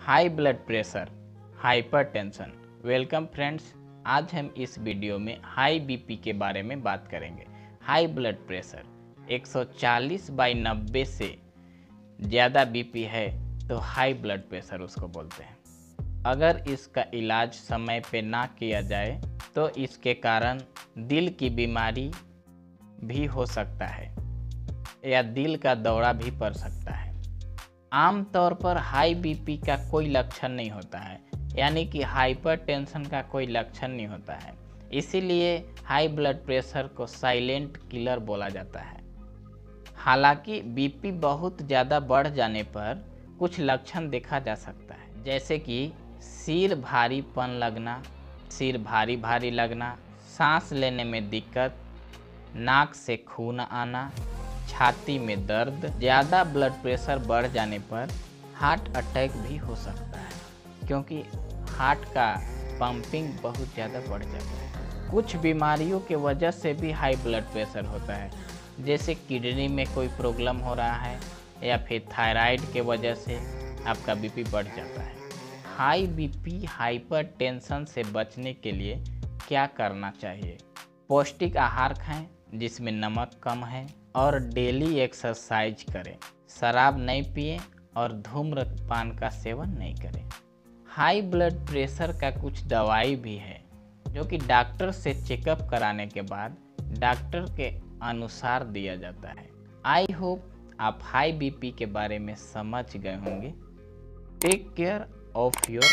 High blood pressure, hypertension. Welcome friends, आज हम इस वीडियो में हाई बीपी के बारे में बात करेंगे। हाई ब्लड प्रेशर 140 बाई 90 से ज़्यादा बीपी है तो हाई ब्लड प्रेशर उसको बोलते हैं। अगर इसका इलाज समय पे ना किया जाए तो इसके कारण दिल की बीमारी भी हो सकता है, या दिल का दौरा भी पड़ सकता है आमतौर पर हाई बीपी का कोई लक्षण नहीं होता है, यानी कि हाइपरटेंशन का कोई लक्षण नहीं होता है। इसीलिए हाई ब्लड प्रेशर को साइलेंट किलर बोला जाता है। हालाँकि बीपी बहुत ज़्यादा बढ़ जाने पर कुछ लक्षण देखा जा सकता है, जैसे कि सिर भारीपन लगना, सिर भारी भारी लगना, सांस लेने में दिक्कत, नाक से खून आना छाती में दर्द, ज़्यादा ब्लड प्रेशर बढ़ जाने पर हार्ट अटैक भी हो सकता है, क्योंकि हार्ट का पंपिंग बहुत ज़्यादा बढ़ जाता है। कुछ बीमारियों के वजह से भी हाई ब्लड प्रेशर होता है, जैसे किडनी में कोई प्रॉब्लम हो रहा है, या फिर थायराइड के वजह से आपका बीपी बढ़ जाता है। हाई बीपी हाइपर टेंशन से बचने के लिए क्या करना चाहिए? पौष्टिक आहार खाएँ, जिसमें नमक कम है और डेली एक्सरसाइज करें। शराब नहीं पिए और धूम्रपान का सेवन नहीं करें। हाई ब्लड प्रेशर का कुछ दवाई भी है, जो कि डॉक्टर से चेकअप कराने के बाद डॉक्टर के अनुसार दिया जाता है। आई होप आप हाई बीपी के बारे में समझ गए होंगे। Take care of your